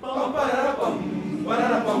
Bum, ba-da-da-bum, ba-da-da-bum,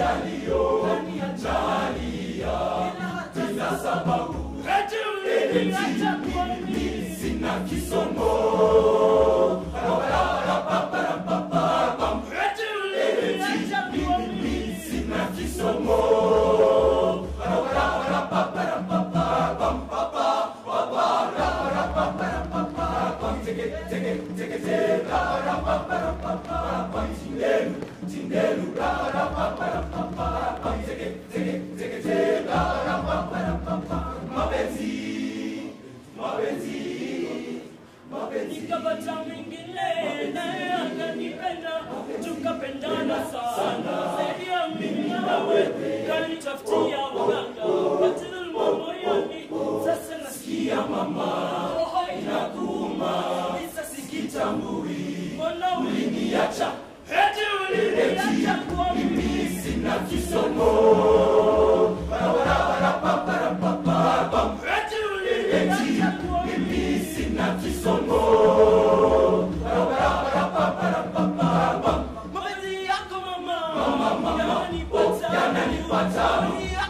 Jalio, Jalia, Tina Sababu, Eleni, Sina Kisomo, Rabarabarabarabam, Kisomo, Rabarabarabarabam, nikapata mwingine naye akanipenda tukapendana sana. Zaidi ya mimi nawe kanitafutia uganga. Katilmo moyoni sasa nasikia mama. Inakuuma isa sikitambui mbona uliniacha? Heti uliniacha kwa mimi sina kisomo Tchau!